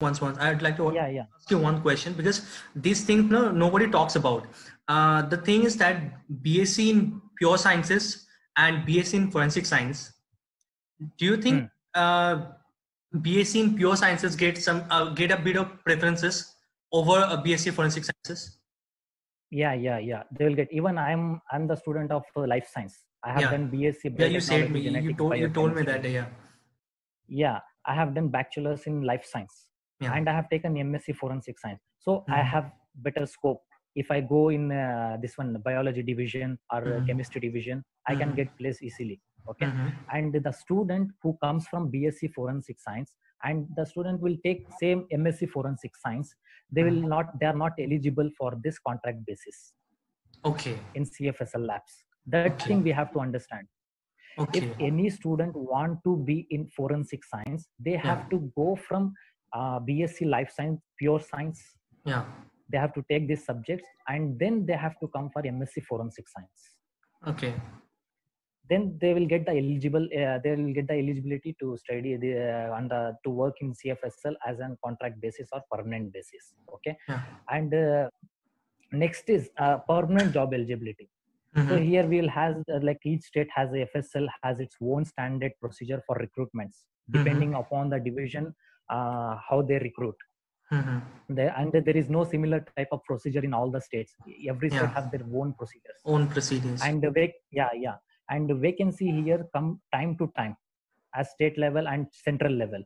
once once. I'd like to yeah yeah. ask you one question because these things no nobody talks about. Uh, the thing is that bsc in pure sciences and bsc in forensic science do you think Hmm. uh, bsc in pure sciences get some uh, get a bit of preferences over a bsc forensic sciences? Yeah yeah yeah. They will get even i'm i'm the student of uh, life science. I have Yeah. done bsc yeah you said me you told you told me that yeah. Yeah i have done bachelor's in life science Yeah. and i have taken msc forensic science so i Mhm. have better scope if i go in uh, this one biology division or Mhm. chemistry division i can Mhm. get place easily okay Mhm. and the student who comes from bsc forensic science and the student will take same msc forensic science they will not they are not eligible for this contract basis okay in cfsl labs that Okay. thing we have to understand okay if any student want to be in forensic science they have Yeah. to go from uh, bsc life science pure science. Yeah. They have to take these subjects and then they have to come for msc forensic science. Okay. Then they will get the eligible uh, they will get the eligibility to study the uh, and uh, to work in cfsl as an contract basis or permanent basis. Okay? Yeah. and uh, next is uh, permanent job eligibility. So Mhm. here we'll has uh, like each state has a fsl has its own standard procedure for recruitments depending upon the division uh, how they recruit. Mhm. there and there is no similar type of procedure in all the states. Every state Yeah. has their own procedures. Own proceedings and the vac- yeah yeah. And the vacancy here come time to time at state level and central level